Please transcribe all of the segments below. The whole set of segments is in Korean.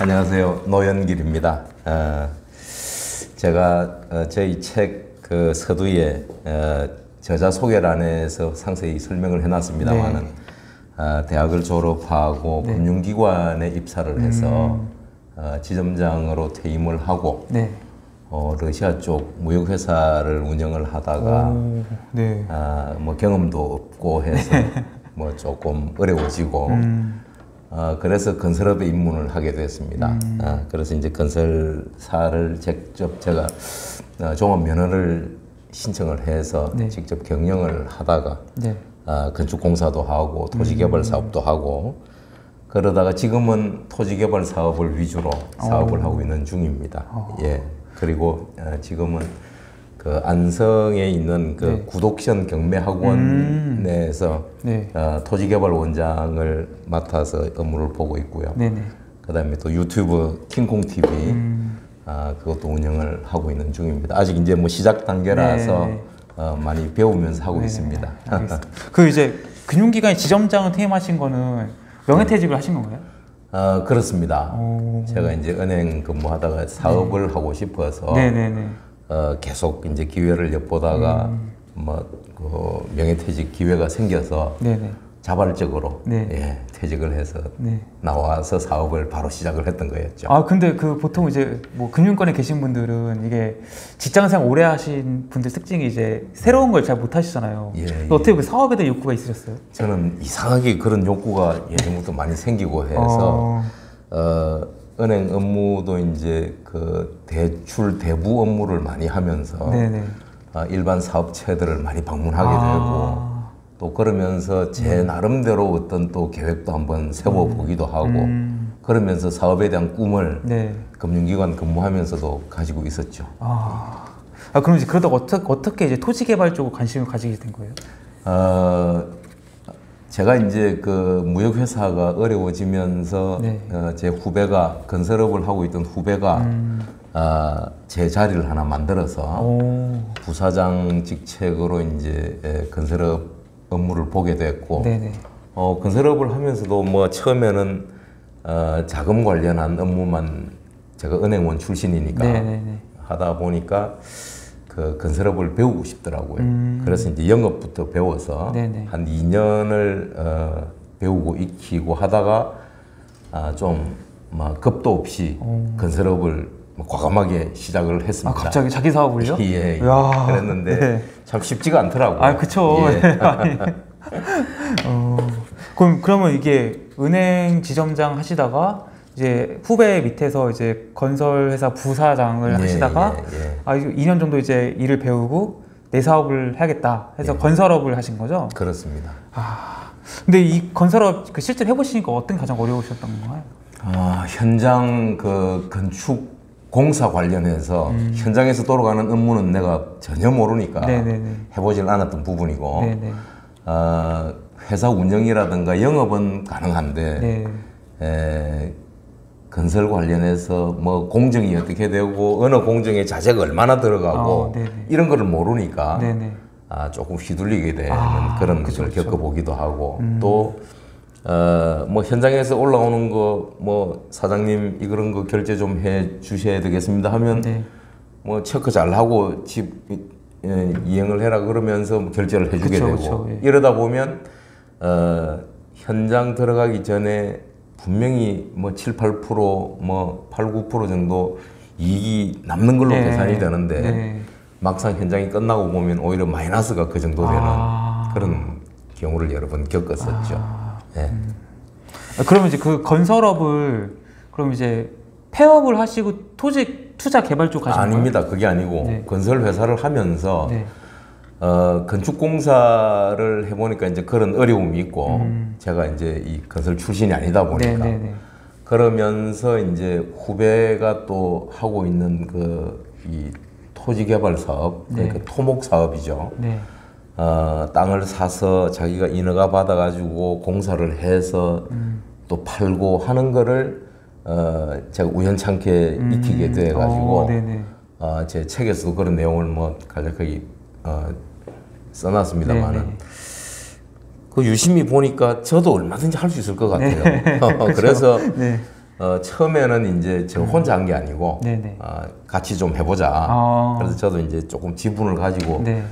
안녕하세요. 노현길입니다. 어, 제가 어, 저희 책 그 서두에 어, 저자 소개란에서 상세히 설명을 해놨습니다만은 네. 어, 대학을 졸업하고 네. 금융기관에 입사를 해서 음. 어, 지점장으로 퇴임을 하고 네. 어, 러시아 쪽 무역회사를 운영을 하다가 오, 네. 아, 뭐 경험도 없고 해서 뭐 조금 어려워지고 음, 어, 그래서 건설업에 입문을 하게 됐습니다. 어, 그래서 이제 건설사를 직접 제가 어, 종합 면허를 신청을 해서 네. 직접 경영을 하다가 네. 어, 건축공사도 하고 토지개발 사업도 하고 그러다가 지금은 토지개발 사업을 위주로 사업을 하고 있는 중입니다. 예. 그리고 어, 지금은 그 안성에 있는 그 네. 구독션 경매학원 내에서 네. 어, 토지개발 원장을 맡아서 업무를 보고 있고요. 네네. 그다음에 또 유튜브 킹콩 TV 음. 아, 그것도 운영을 하고 있는 중입니다. 아직 이제 뭐 시작 단계라서 네. 어, 많이 배우면서 하고 네네. 있습니다. 알겠습니다. 그 이제 금융기관 지점장을 퇴임하신 거는 명예퇴직을 하신 건가요? 어, 그렇습니다. 오. 제가 이제 은행 근무하다가 사업을 하고 싶어서 네. 네네네. 어, 계속 이제 기회를 엿보다가 음. 뭐그 명예퇴직 기회가 생겨서 네네. 자발적으로 네. 예, 퇴직을 해서 네. 나와서 사업을 바로 시작을 했던 거였죠. 아 근데 그 보통 이제 뭐 금융권에 계신 분들은 이게 직장생활 오래 하신 분들 특징이 이제 새로운 걸 잘 못 하시잖아요. 예, 예. 어떻게 그 사업에 대한 욕구가 있으셨어요? 저는 이상하게 그런 욕구가 예전부터 많이 생기고 해서 어, 어, 은행 업무도 이제 그 대출 대부 업무를 많이 하면서 네네. 아, 일반 사업체들을 많이 방문하게 아. 되고 또 그러면서 제 나름대로 어떤 또 계획도 한번 세워보기도 하고 음. 그러면서 사업에 대한 꿈을 네. 금융기관 근무하면서도 가지고 있었죠. 아. 아 그럼 이제 그러다가 어떻게 어떻게 이제 토지 개발 쪽으로 관심을 가지게 된 거예요? 어, 제가 이제 그 무역회사가 어려워지면서 네. 어, 제 후배가 건설업을 하고 있던 후배가 음. 아, 제 자리를 하나 만들어서 오. 부사장 직책으로 이제 에, 건설업 업무를 보게 됐고 네네. 어, 건설업을 하면서도 뭐 처음에는 어, 자금 관련한 업무만 제가 은행원 출신이니까 네네네. 하다 보니까 그 건설업을 배우고 싶더라고요. 음. 그래서 이제 영업부터 배워서 네네. 한 2년을 어, 배우고 익히고 하다가 아, 좀막 겁도 없이 건설업을 뭐 과감하게 시작을 아 했습니다. 갑자기 자기 사업을요? 예, 예. 야, 그랬는데 네. 참 쉽지가 않더라고요. 아 그쵸. 예. 어, 그럼 그러면 이게 은행 지점장 하시다가 이제 후배 밑에서 이제 건설 회사 부사장을 예, 하시다가 예, 예. 아 이거 2년 정도 이제 일을 배우고 내 사업을 해야겠다 해서 예. 건설업을 하신 거죠? 그렇습니다. 아 근데 이 건설업 그 실제로 해보시니까 어떤 게 가장 어려우셨던 건가요? 아, 현장 그 건축 공사 관련해서 현장에서 돌아가는 업무는 내가 전혀 모르니까 음. 네네네. 해보질 않았던 부분이고 네네. 아, 회사 운영이라든가 영업은 가능한데 네. 에, 건설 관련해서 뭐 공정이 어떻게 되고 어느 공정에 자재가 얼마나 들어가고 아, 네네. 이런 거를 모르니까 네네. 아, 조금 휘둘리게 되는 아, 그런 그쵸, 걸 그쵸. 음. 겪어보기도 하고 또 어, 뭐 현장에서 올라오는 거 뭐 사장님 이런 거 결제 좀 해 주셔야 되겠습니다 하면 네. 뭐 체크 잘 하고 집 예, 이행을 해라 그러면서 뭐 결제를 해주게 그쵸, 되고 예. 이러다 보면 어, 현장 들어가기 전에 분명히 뭐 7, 8%뭐 8, 9% 정도 이익이 남는 걸로 네. 계산이 되는데 네. 막상 현장이 끝나고 보면 오히려 마이너스가 그 정도 되는 아. 그런 경우를 여러 번 겪었었죠. 아. 예. 아, 그러면 이제 그 건설업을 그럼 이제 폐업을 하시고 토지 투자 개발 쪽 가신 거예요? 아닙니다. 그게 아니고 네. 건설 회사를 하면서 네. 어, 건축공사를 해보니까 이제 그런 어려움이 있고 음. 제가 이제 이 건설 출신이 아니다 보니까 네, 네, 네. 그러면서 이제 후배가 또 하고 있는 그 이 토지 개발 사업 그러니까 네. 토목 사업이죠. 네. 어, 땅을 사서 자기가 인허가 받아가지고 공사를 해서 음. 또 팔고 하는 거를 어, 제가 우연찮게 익히게 돼가지고 어, 네네. 어, 제 책에서도 그런 내용을 뭐 간략하게 어, 써놨습니다만은 네네. 그 유심히 보니까 저도 얼마든지 할 수 있을 것 같아요. 그래서 네. 어, 처음에는 이제 저 혼자 한 게 아니고. 어, 같이 좀 해보자. 아. 그래서 저도 이제 조금 지분을 가지고 네.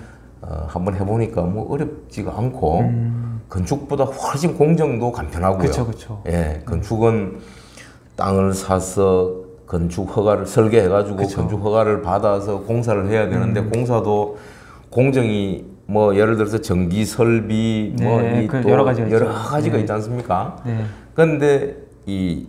어, 한번 해보니까 뭐 어렵지가 않고 음. 건축보다 훨씬 공정도 간편하고요. 그쵸, 그쵸. 예, 건축은 땅을 사서 건축 허가를 설계해가지고 그쵸. 건축 허가를 받아서 공사를 해야 되는데 음. 공사도 공정이 뭐 예를 들어서 전기 설비 네, 그 뭐이또 여러 가지가 여러. 가지가 네. 있지 않습니까? 네. 그런데 이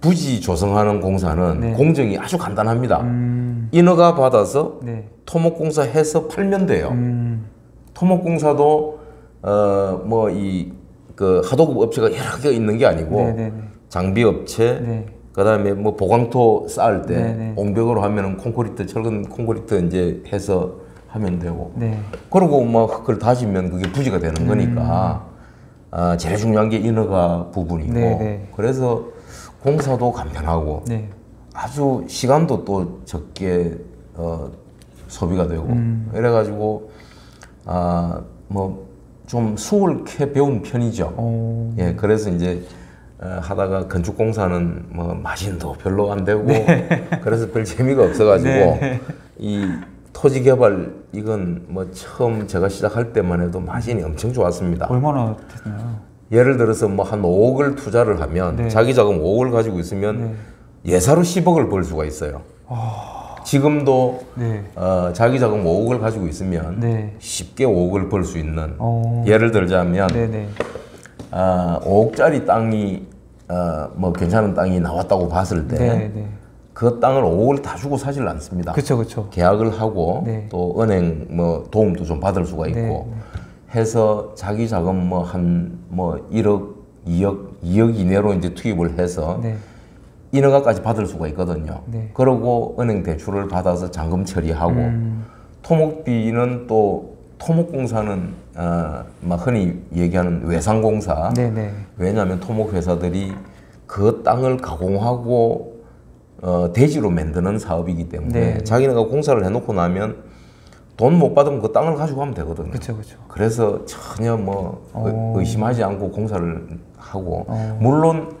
부지 조성하는 공사는 네. 공정이 아주 간단합니다. 음. 인허가 받아서 네. 토목공사 해서 팔면 돼요. 음. 토목공사도 어 뭐 이 그 하도급 업체가 여러 개 있는 게 아니고 네네네. 장비 업체 네. 그다음에 뭐 보강토 쌓을 때. 옹벽으로 하면은 콘크리트 철근 콘크리트 이제 해서 하면 되고 네. 그리고 뭐 흙을 다지면 그게 부지가 되는 음. 거니까 아 제일 중요한 게 인허가 부분이고 네네. 그래서 공사도 간편하고 네. 아주 시간도 또 적게 어, 소비가 되고 음. 이래가지고 아 뭐 좀 수월케 배운 편이죠. 어. 예, 그래서 이제 어, 하다가 건축 공사는 뭐 마진도 별로 안 되고 그래서 별 재미가 없어가지고 네. 이 토지 개발 이건 뭐 처음 제가 시작할 때만 해도 마진이 엄청 좋았습니다. 얼마나 됐나요? 예를 들어서 뭐 한 5억을 투자를 하면 네. 자기 자금 5억을 가지고 있으면 네. 예사로 10억을 벌 수가 있어요. 지금도 네. 어, 자기 자금 5억을 가지고 있으면 네. 쉽게 5억을 벌 수 있는 어. 예를 들자면. 아, 5억짜리 땅이 어, 뭐 괜찮은 땅이 나왔다고 봤을 때 그. 땅을 5억을 다 주고 사질 않습니다. 그쵸 그쵸. 계약을 하고 네. 또 은행 뭐 도움도 좀 받을 수가 있고 네. 해서 자기 자금 뭐한뭐 1억, 2억, 2억 이내로 이제 투입을 해서 네. 인허가까지 받을 수가 있거든요. 네. 그러고 은행 대출을 받아서 잔금 처리하고 음. 토목비는 또 토목공사는 어, 막 흔히 얘기하는 외상공사. 왜냐하면 토목 회사들이 그 땅을 가공하고 어, 대지로 만드는 사업이기 때문에 네. 자기네가 공사를 해놓고 나면 돈 못 받으면 그 땅을 가지고 가면 되거든요. 그쵸 그쵸. 그래서 전혀 뭐 어. 의- 의심하지 않고 공사를 하고 어. 물론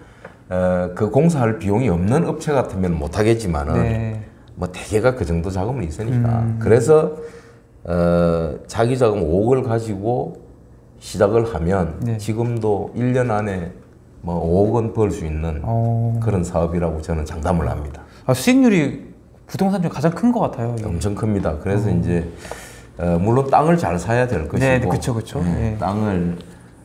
어, 그 공사할 비용이 없는 업체 같으면 못 하겠지만은 네. 뭐 대개가 그 정도 자금은 있으니까 음. 그래서 어, 자기 자금 5억을 가지고 시작을 하면 네. 지금도 1년 안에 뭐 5억 원 벌 수 있는 어. 그런 사업이라고 저는 장담을 합니다. 아, 수익률이 부동산 중 가장 큰 것 같아요. 이게. 엄청 큽니다. 그래서 이제 어, 물론 땅을 잘 사야 될 것이고 네, 네, 그쵸, 그쵸. 예, 네. 땅을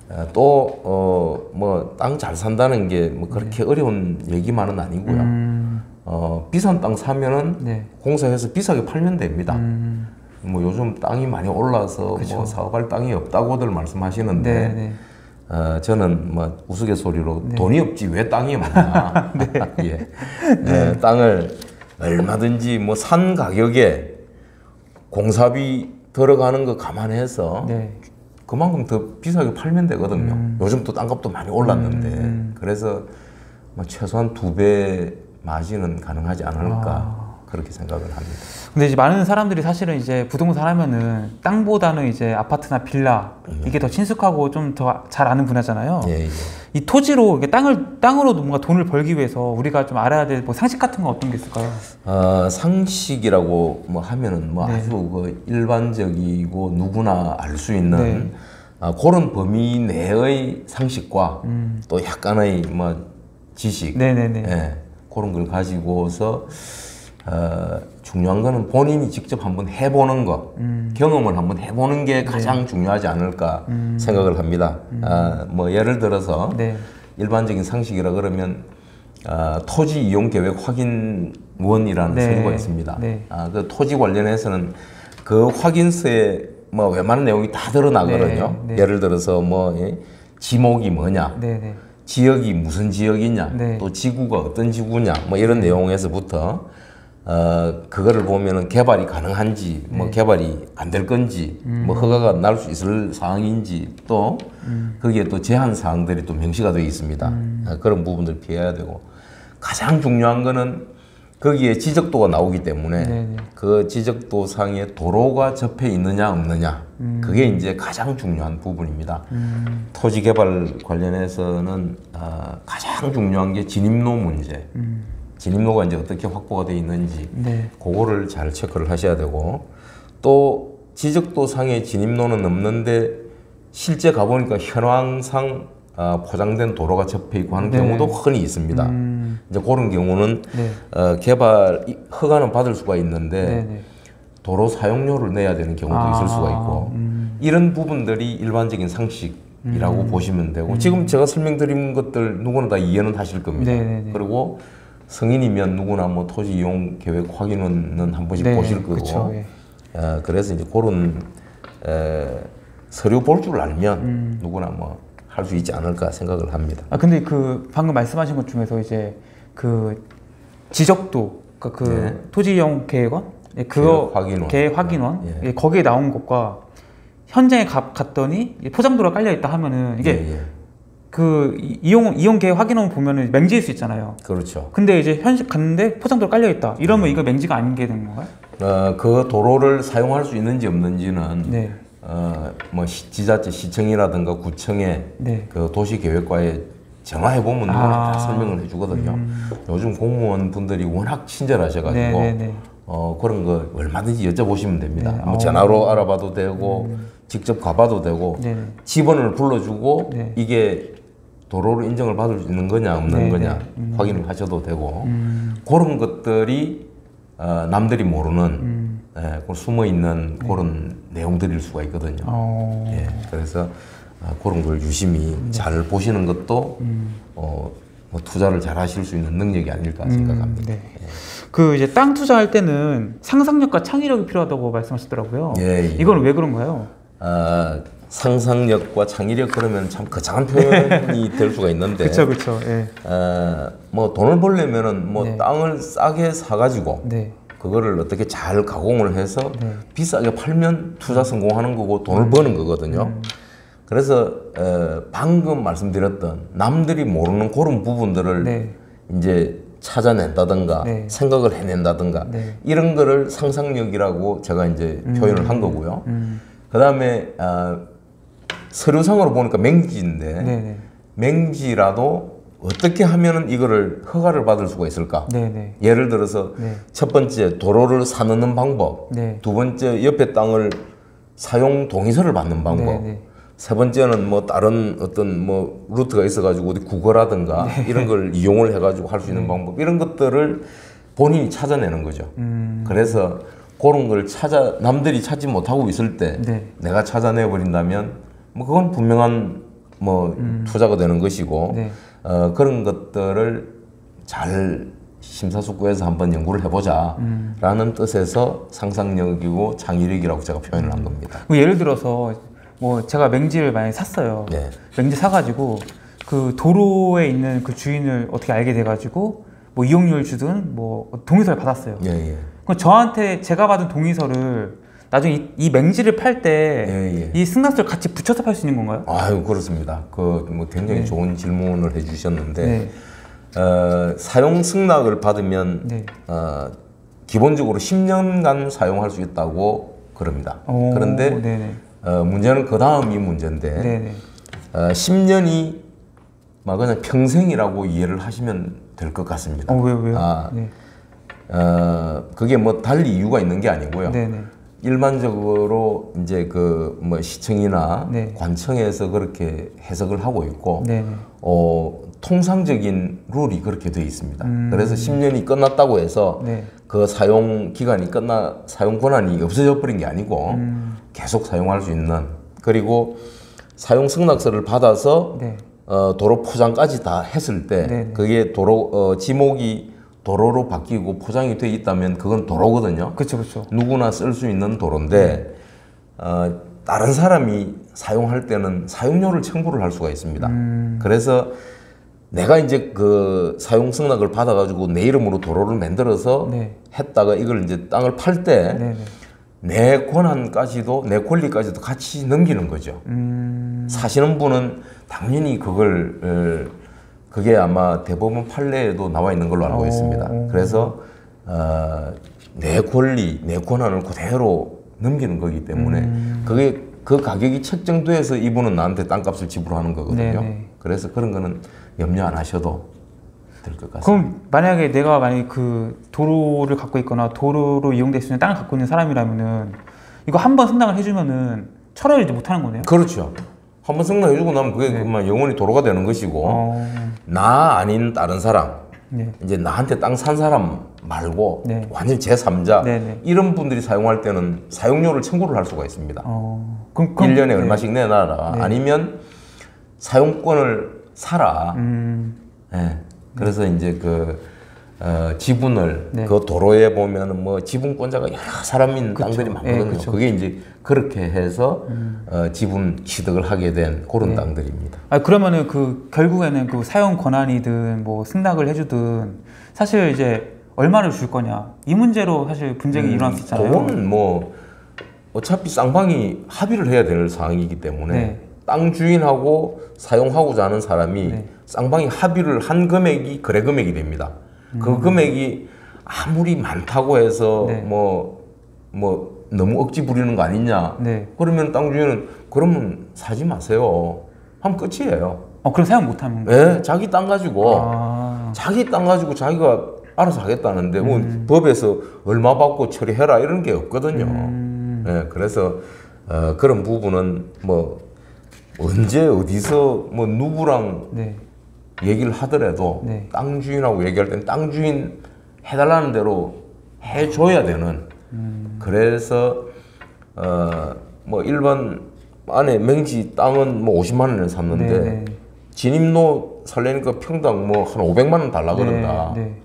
어, 또뭐 땅 잘 산다는 게 뭐 그렇게 어려운 얘기만은 아니고요. 음. 어, 비싼 땅 사면은 네. 공사해서 비싸게 팔면 됩니다. 음. 뭐 요즘 땅이 많이 올라서 그쵸. 뭐 사업할 땅이 없다고들 말씀하시는데 네, 네. 어, 저는 뭐 우스갯소리로 돈이 없지 왜 땅이 없냐. 예. 예, 땅을 얼마든지 뭐 산 가격에 공사비 들어가는 거 감안해서 네. 그만큼 더 비싸게 팔면 되거든요. 음. 요즘 또 땅값도 많이 올랐는데 그래서 뭐 최소한 두 배 마진은 가능하지 않을까 아. 그렇게 생각을 합니다. 근데 이제 많은 사람들이 사실은 이제 부동산 하면은 땅보다는 이제 아파트나 빌라 이게 더 친숙하고 좀 더 잘 아는 분야잖아요. 예, 예. 이 토지로 땅을 땅으로 뭔가 돈을 벌기 위해서 우리가 좀 알아야 될 뭐 상식 같은 거 어떤 게 있을까요? 어, 상식이라고 뭐 하면은 뭐 네. 아주 그 일반적이고 누구나 알 수 있는 네. 아, 그런 범위 내의 상식과 음. 또 약간의 뭐 지식, 네네네. 예, 그런 걸 가지고서 어, 중요한 거는 본인이 직접 한번 해보는 거, 음. 경험을 한번 해보는 게 가장 네. 중요하지 않을까 생각을 합니다. 아, 뭐 예를 들어서 음. 네. 일반적인 상식이라 그러면 아, 토지 이용 계획 확인원이라는 네. 서류가 있습니다. 네. 아, 그 토지 관련해서는 그 확인서에 뭐 웬만한 내용이 다 드러나거든요. 네, 네. 예를 들어서 뭐 예, 지목이 뭐냐. 지역이 무슨 지역이냐, 네. 또 지구가 어떤 지구냐, 뭐 이런 내용에서부터 어 그거를 보면은 개발이 가능한지, 네. 뭐 개발이 안 될 건지, 음. 뭐 허가가 날 수 있을 사항인지 또 거기에 또 제한 사항들이 또 명시가 되어 있습니다. 음. 아, 그런 부분들 피해야 되고 가장 중요한 거는 거기에 지적도가 나오기 때문에 네네. 그 지적도 상에 도로가 접해 있느냐 없느냐 음. 그게 이제 가장 중요한 부분입니다. 토지 개발 관련해서는 아, 가장 중요한 게 진입로 문제. 음. 진입로가 이제 어떻게 확보가 돼 있는지 네. 그거를 잘 체크를 하셔야 되고 또 지적도 상의 진입로는 없는데 실제 가보니까 현황상 아, 포장된 도로가 접해 있고 하는 네. 경우도 흔히 있습니다. 음. 이제 그런 경우는 네. 어, 개발 이- 허가는 받을 수가 있는데 네네. 도로 사용료를 내야 되는 경우도 아, 있을 수가 있고 음. 이런 부분들이 일반적인 상식이라고 보시면 되고 지금 제가 설명드린 것들 누구나 다 이해는 하실 겁니다. 네네네. 그리고 성인이면 누구나 뭐 토지 이용 계획 확인은 한 번씩 네, 보실 거고 그쵸, 예. 어, 그래서 이제 그런 에, 서류 볼 줄 알면 음. 누구나 뭐 할 수 있지 않을까 생각을 합니다. 아 근데 그 방금 말씀하신 것 중에서 이제 그 지적도 그러니까 그 네. 토지 이용 계획원 예, 그거 계획 확인원. 계획 확인원 예. 예, 거기에 나온 것과 현장에 가, 갔더니 이 포장도로가 깔려 있다 하면은 이게 예, 예. 그 이- 이용 이용 계획 확인원 보면은 맹지일 수 있잖아요. 그렇죠. 근데 이제 현실 갔는데 포장도로 깔려 있다. 이러면 이거 맹지가 아닌 게 되는 건가요? 어, 그 도로를 사용할 수 있는지 없는지는 네. 어, 뭐 시- 지자체 시청이라든가 구청에 네. 그 도시계획과에 전화해 보면 아. 다 설명을 해주거든요. 요즘 공무원 분들이 워낙 친절하셔가지고 네, 네, 네. 어, 그런 거 얼마든지 여쭤보시면 됩니다. 네. 뭐 어. 전화로 알아봐도 되고 직접 가봐도 되고 네. 네. 집원을 불러주고 네. 이게 도로로 인정을 받을 수 있는 거냐 없는 네, 거냐 네. 음. 확인을 하셔도 되고 그런 것들이 어, 남들이 모르는 음. 예, 그 숨어 있는 그런 내용들일 수가 있거든요. 어. 예, 그래서 아, 그런 걸 유심히 네. 잘 보시는 것도 음. 어, 뭐 투자를 잘 하실 수 있는 능력이 아닐까 생각합니다. 네. 그 이제 땅 투자할 때는 상상력과 창의력이 필요하다고 말씀하시더라고요. 예, 예. 이건 왜 그런가요? 아, 상상력과 창의력 그러면 참 거창한 표현이 될 수가 있는데 그렇죠, 그렇죠. 예. 어, 뭐 돈을 벌려면은 뭐 네. 땅을 싸게 사가지고 네. 그거를 어떻게 잘 가공을 해서 네. 음. 비싸게 팔면 투자 성공하는 거고 돈을 버는 거거든요. 그래서 어, 방금 말씀드렸던 남들이 모르는 그런 부분들을 네. 이제 찾아낸다든가 네. 생각을 해낸다든가 네. 이런 거를 상상력이라고 제가 이제 표현을 한 거고요. 음. 그 다음에 아, 서류상으로 보니까 맹지인데 네, 네. 맹지라도 어떻게 하면은 이거를 허가를 받을 수가 있을까? 네, 네. 예를 들어서 네. 첫 번째 도로를 사놓는 방법, 네. 두 번째 옆에 땅을 사용 동의서를 받는 방법, 네, 네. 세 번째는 뭐 다른 어떤 뭐 루트가 있어가지고 어디 국어라든가 네. 이런 걸 이용을 해가지고 할 수 있는 방법 이런 것들을 본인이 찾아내는 거죠. 음. 그래서 그런 걸 찾아 남들이 찾지 못하고 있을 때 네. 내가 찾아내 버린다면 뭐 그건 분명한 뭐 투자가 되는 것이고 음. 네. 어, 그런 것들을 잘 심사숙고해서 한번 연구를 음. 해보자라는 뜻에서 상상력이고 창의력이라고 제가 표현을 한 겁니다. 뭐 예를 들어서 뭐 제가 맹지를 만약에 샀어요. 네. 맹지 사가지고 그 도로에 있는 그 주인을 어떻게 알게 돼가지고 뭐 이용료를 주든 뭐 동의서를 받았어요. 예, 예. 그럼 저한테 제가 받은 동의서를 나중에 이, 이 맹지를 팔때 예, 이 예. 승낙서를 같이 붙여서 팔 수 있는 건가요? 아유 그렇습니다. 그 뭐 굉장히 좋은 질문을 해주셨는데 네. 어, 사용 승낙을 받으면 네. 어, 기본적으로 10년간 사용할 수 있다고 그럽니다. 오, 그런데. 어, 문제는 그 다음이 문제인데. 어, 10년이 막 그냥 평생이라고 이해를 하시면 될 것 같습니다. 어, 왜요, 왜요? 아, 네. 어, 그게 뭐 달리 이유가 있는 게 아니고요. 네네. 일반적으로 이제 그 뭐 시청이나 네. 관청에서 그렇게 해석을 하고 있고 네네. 어, 통상적인 룰이 그렇게 되어 있습니다. 음. 그래서 10년이 끝났다고 해서 네. 그 사용 기간이 끝나 사용 권한이 없어져 버린 게 아니고 음. 계속 사용할 수 있는 그리고 사용 승낙서를 받아서 네. 어, 도로 포장까지 다 했을 때 네네. 그게 도로 어, 지목이 도로로 바뀌고 포장이 돼 있다면 그건 도로거든요. 그렇죠, 그렇죠. 누구나 쓸 수 있는 도로인데 어, 다른 사람이 사용할 때는 사용료를 청구를 할 수가 있습니다. 음. 그래서 내가 이제 그 사용 승낙을 받아가지고 내 이름으로 도로를 만들어서 네. 했다가 이걸 이제 땅을 팔 때내 네네. 권한까지도 내 권리까지도 같이 넘기는 거죠. 음. 사시는 분은 당연히 그걸 어, 그게 아마 대법원 판례에도 나와 있는 걸로 알고 오. 있습니다. 그래서 어, 내 권리, 내 권한을 그대로 넘기는 거기 때문에 음. 그게 그 가격이 책정돼서 이분은 나한테 땅값을 지불하는 거거든요. 네네. 그래서 그런 거는 염려 안 하셔도 될 것 같습니다. 그럼 만약에 내가 만약에 그 도로를 갖고 있거나 도로로 이용될 수 있는 땅을 갖고 있는 사람이라면은 이거 한번 승낙을 해주면은 철회를 이제 못하는 거네요. 그렇죠. 한번 승낙해주고 나면 그게 네. 그만 영원히 도로가 되는 것이고 어, 나 아닌 다른 사람 네. 이제 나한테 땅 산 사람 말고 네. 완전 제3자 네네. 이런 분들이 사용할 때는 사용료를 청구를 할 수가 있습니다. 어, 그럼, 그럼 1년에 네. 얼마씩 내놔라. 네. 아니면 사용권을 사라. 음, 예. 그래서 이제 그 어, 지분을 네. 그 도로에 보면은 뭐 지분권자가 여러 사람 있는 그쵸. 땅들이 예, 많거든요. 그쵸. 음. 그게 이제 그렇게 해서 어, 지분 취득을 하게 된 그런 네. 땅들입니다. 아 그러면은 그 결국에는 그 사용 권한이든 뭐 승낙을 해주든 사실 이제 얼마를 줄 거냐 이 문제로 사실 분쟁이. 음, 그거는 뭐 어차피 쌍방이 합의를 해야 될 사항이기 때문에 네. 땅 주인하고 사용하고자 하는 사람이 네. 쌍방이 합의를 한 금액이 거래 금액이 됩니다. 그 금액이 아무리 많다고 해서 음. 네. 뭐뭐 너무 억지 부리는 거 아니냐? 네. 그러면 땅 주인은 그러면 사지 마세요. 하면 끝이에요. 어 그럼 사용 못 하는 거예요. 예, 자기 땅 가지고 아, 자기 땅 가지고 자기가 알아서 하겠다는데 뭐 음. 법에서 얼마 받고 처리해라 이런 게 없거든요. 음. 예, 그래서 어, 그런 부분은 뭐 언제 어디서 뭐 누구랑 네. 얘기를 하더라도 네. 땅 주인하고 얘기할 때는 땅 주인 해달라는 대로 해줘야 되는. 음. 그래서 어, 뭐 일반 안에 맹지 땅은 뭐 50만 원에 샀는데 네, 네. 진입로 살려니까 평당 뭐 한 500만 원 달라 그런다. 네, 네.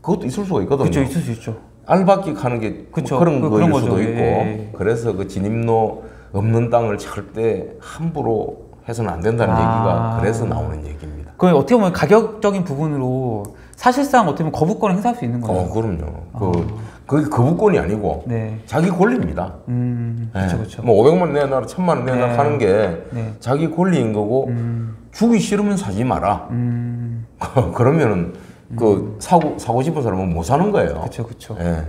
그것도 있을 수가 있거든요. 그렇죠 있을 수 있죠. 알바끼 하는 게뭐 그쵸. 그런 그- 거일 그런 수도 거죠. 있고 예. 그래서 그 진입로 없는 땅을 절대 함부로 해서는 안 된다는 아. 얘기가 그래서 나오는 얘기입니다. 그 어떻게 보면 가격적인 부분으로 사실상 어떻게 보면 거부권을 행사할 수 있는 거예요. 어, 그럼요. 그 그게 거부권이 아니고 네. 자기 권리입니다. 음, 그렇죠, 예. 그렇죠. 뭐 500만 원 내놔라, 1000만 원 내놔라 네. 하는 게 네. 자기 권리인 거고 음, 주기 싫으면 사지 마라. 음, 그러면은 그 사고 사고 싶은 사람은 못 사는 거예요. 그렇죠, 그렇죠. 예.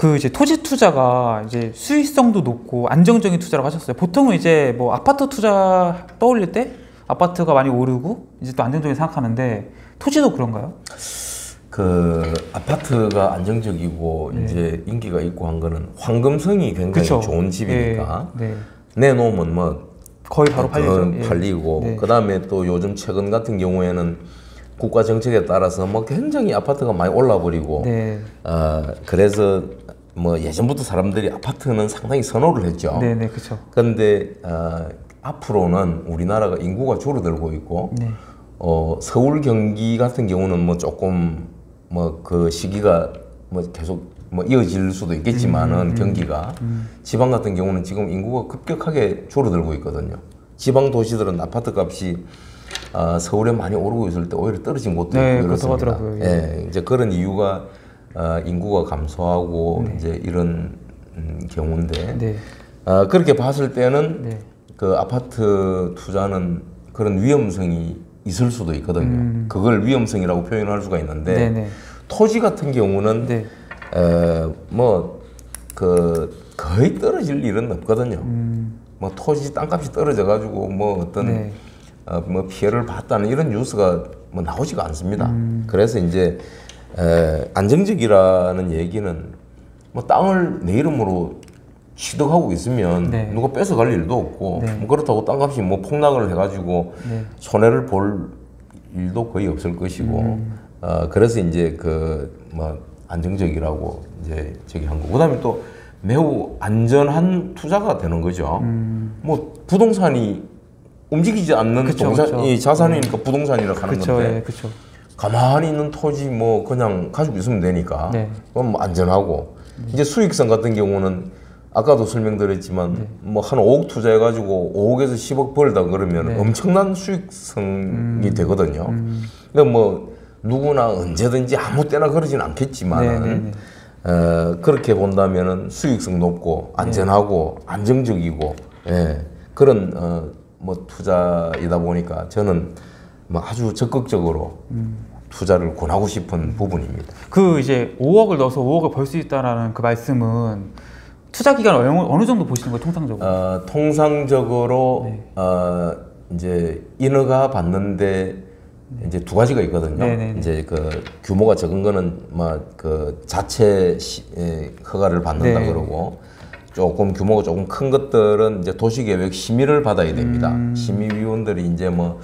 그 이제 토지 투자가 이제 수익성도 높고 안정적인 투자라고 하셨어요. 보통은 이제 뭐 아파트 투자 떠올릴 때 아파트가 많이 오르고 이제 또 안정적인 생각하는데 토지도 그런가요? 그 아파트가 안정적이고 네. 이제 인기가 있고 한 거는 황금성이 굉장히 그쵸. 좋은 집이니까 예, 네. 내놓으면 뭐 거의 바로 팔리죠. 더 예. 팔리고 네. 그다음에 또 요즘 최근 같은 경우에는 국가 정책에 따라서 뭐 굉장히 아파트가 많이 올라 버리고 네, 어, 그래서 뭐 예전부터 사람들이 아파트는 상당히 선호를 했죠. 네, 네, 그렇죠. 그런데 어, 앞으로는 우리나라가 인구가 줄어들고 있고 네, 어, 서울 경기 같은 경우는 뭐 조금 뭐 그 시기가 뭐 계속 뭐 이어질 수도 있겠지만은 경기가 지방 같은 경우는 지금 인구가 급격하게 줄어들고 있거든요. 지방 도시들은 아파트 값이 어, 서울에 많이 오르고 있을 때 오히려 떨어진 곳도 네, 있고 이렇습니다. 하더라고요. 예, 이제 그런 이유가 어, 인구가 감소하고 네. 이제 이런 음, 경우인데 네, 어, 그렇게 봤을 때는 네, 그 아파트 투자는 그런 위험성이 있을 수도 있거든요. 그걸 위험성이라고 표현할 수가 있는데 음. 네, 네, 토지 같은 경우는 네, 뭐그 거의 떨어질 일은 없거든요. 음, 뭐 토지 땅값이 떨어져 가지고 뭐 어떤 네. 어, 뭐 피해를 봤다는 이런 뉴스가 뭐 나오지가 않습니다. 음. 그래서 이제 에, 안정적이라는 얘기는 뭐 땅을 내 이름으로 취득하고 있으면 네. 누가 뺏어갈 일도 없고 네. 뭐 그렇다고 땅값이 뭐 폭락을 해가지고 네. 손해를 볼 일도 거의 없을 것이고 음. 어, 그래서 이제 그 뭐 안정적이라고 이제 저기 한 거고 그다음에 또 매우 안전한 투자가 되는 거죠. 음. 뭐 부동산이 움직이지 않는 그쵸, 동산, 그쵸. 이 자산이니까 부동산이라 하는 그렇죠, 건데 예, 그렇죠. 가만히 있는 토지 뭐 그냥 가지고 있으면 되니까 네. 그럼 뭐 안전하고 이제 수익성 같은 경우는 아까도 설명드렸지만 네. 뭐한 5억 투자해가지고 5억에서 10억 벌다 그러면 네. 엄청난 수익성이 되거든요. 음. 그러니까 뭐 누구나 언제든지 아무 때나 그러진 않겠지만은 네, 네, 네. 어, 그렇게 본다면은 수익성 높고 안전하고 안정적이고 예, 그런 어, 뭐 투자이다 보니까 저는 뭐 아주 적극적으로 투자를 권하고 싶은 부분입니다. 그 이제 5억을 넣어서 5억을 벌 수 있다라는 그 말씀은 투자 기간 어느, 어느 정도 보시는 거예요 통상적으로? 어, 통상적으로 네. 어, 이제 인허가 받는데 이제 두 가지가 있거든요. 네네네. 이제 그 규모가 적은 거는 뭐그 자체 시, 에, 허가를 받는다 네. 그러고 조금 규모가 조금 큰 것들은 이제 도시계획 심의를 받아야 됩니다. 심의위원들이 이제 뭐한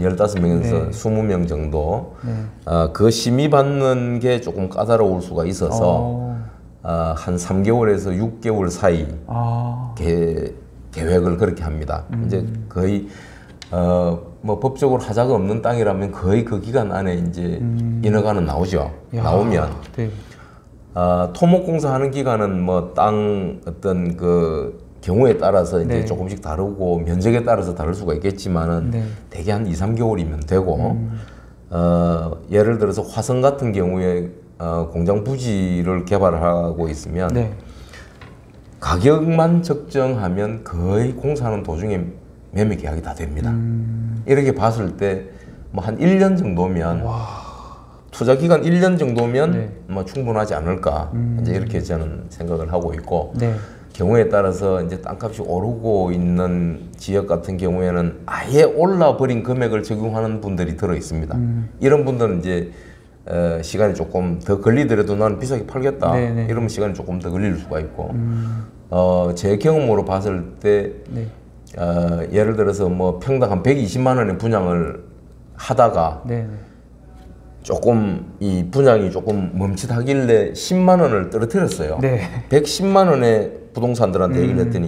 15명에서 음. 네. 20명 정도 네. 어, 그 심의 받는 게 조금 까다로울 수가 있어서 어, 어, 한 3개월에서 6개월 사이 아, 계, 계획을 그렇게 합니다. 이제 거의 어, 뭐 법적으로 하자가 없는 땅이라면 거의 그 기간 안에 이제 인허가는 나오죠. 야, 나오면 네. 아, 토목공사 하는 기간은 뭐 땅 어떤 그 경우에 따라서 이제 네. 조금씩 다르고 면적에 따라서 다를 수가 있겠지만은 네. 대개 한 2, 3개월이면 되고 어, 예를 들어서 화성 같은 경우에 어, 공장 부지를 개발하고 있으면 네. 가격만 적정하면 거의 공사하는 도중에 매매 계약이 다 됩니다. 음. 이렇게 봤을 때 뭐 한 1년 정도면 투자 기간 1년 정도면 네. 뭐 충분하지 않을까 이제 이렇게 저는 생각을 하고 있고 네. 경우에 따라서 이제 땅값이 오르고 있는 지역 같은 경우에는 아예 올라 버린 금액을 적용하는 분들이 들어 있습니다. 음. 이런 분들은 이제 어, 시간이 조금 더 걸리더라도 나는 비싸게 팔겠다. 네네. 음. 이러면 시간이 조금 더 걸릴 수가 있고 어, 제 경험으로 봤을 때 네. 어, 예를 들어서 뭐 평당 한 120만 원의 분양을 하다가 네. 네. 조금 이 분양이 조금 멈칫하길래 10만 원을 떨어뜨렸어요. 네. 110만 원의 부동산들한테 얘기를 했더니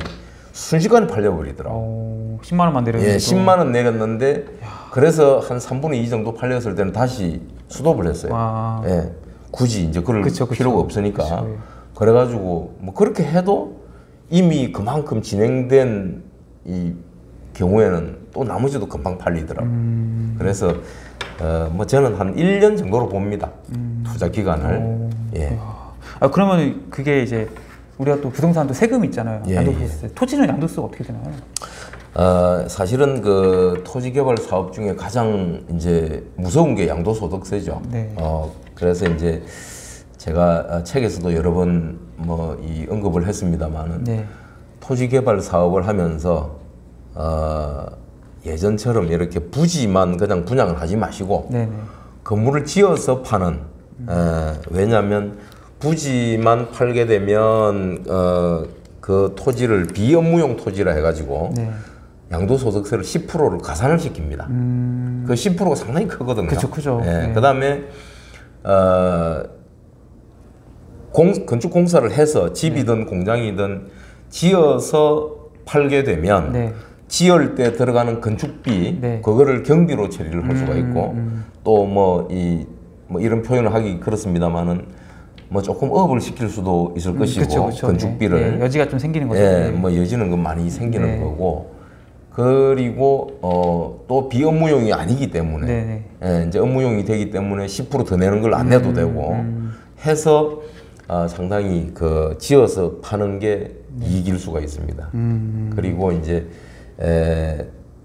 순식간에 팔려버리더라고. 어, 10만 원만 내렸는데 예, 10만 원 내렸는데 그래서 한 3분의 2 정도 팔렸을 때는 다시 수도를 했어요. 와. 예, 굳이 이제 그럴 그쵸, 그쵸. 필요가 없으니까. 그쵸, 예. 그래가지고 뭐 그렇게 해도 이미 그만큼 진행된 이 경우에는 또 나머지도 금방 팔리더라고. 음. 그래서 어, 뭐 저는 한 1년 정도로 봅니다. 음. 투자 기간을. 예. 아 그러면 그게 이제 우리가 또 부동산도 세금 있잖아요. 예, 양도소득세. 토지는 양도세가 어떻게 되나요? 어, 사실은 그 토지 개발 사업 중에 가장 이제 무서운 게 양도소득세죠. 네. 어, 그래서 이제 제가 어, 책에서도 여러 번 뭐 이 언급을 했습니다만은 네. 토지 개발 사업을 하면서 어, 예전처럼 이렇게 부지만 그냥 분양을 하지 마시고 네네. 건물을 지어서 파는 에, 왜냐하면 부지만 팔게 되면 어, 그 토지를 비업무용 토지라 해가지고 네. 양도소득세를 10%를 가산을 시킵니다. 음. 그 10%가 상당히 크거든요. 그쵸, 크죠. 예, 네. 그다음에 어, 공, 건축 공사를 해서 집이든 공장이든 지어서 팔게 되면 네. 지을 때 들어가는 건축비 네. 그거를 경비로 처리를 할 수가 있고 음, 또뭐 이 뭐 이런 표현을 하기 그렇습니다만은 뭐 조금 업을 시킬 수도 있을 것이고 음, 그쵸, 그쵸. 건축비를 네. 네, 여지가 좀 생기는 거죠. 예, 네. 뭐 여지는 그 많이 생기는 네. 거고 그리고 어, 또 비업무용이 아니기 때문에 네네. 예, 이제 업무용이 되기 때문에 10%더 내는 걸 안 내도 되고 음. 해서 어, 상당히 그 지어서 파는 게 네. 이익일 수가 있습니다. 음. 그리고 이제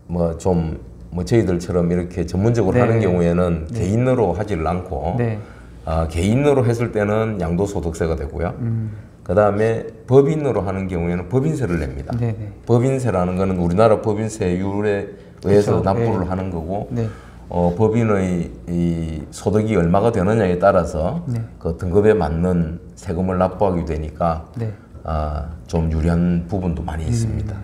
뭐좀뭐 저희들처럼 이렇게 전문적으로 네. 하는 경우에는 개인으로 하지를 않고 네. 아, 개인으로 했을 때는 양도소득세가 되고요. 음. 그 다음에 법인으로 하는 경우에는 법인세를 냅니다. 네네. 법인세라는 거는 우리나라 법인세율에 의해서 그쵸. 납부를 네. 하는 거고 네. 어, 법인의 이 소득이 얼마가 되느냐에 따라서 네. 그 등급에 맞는 세금을 납부하게 되니까 네. 아, 좀 유리한 부분도 많이 있습니다.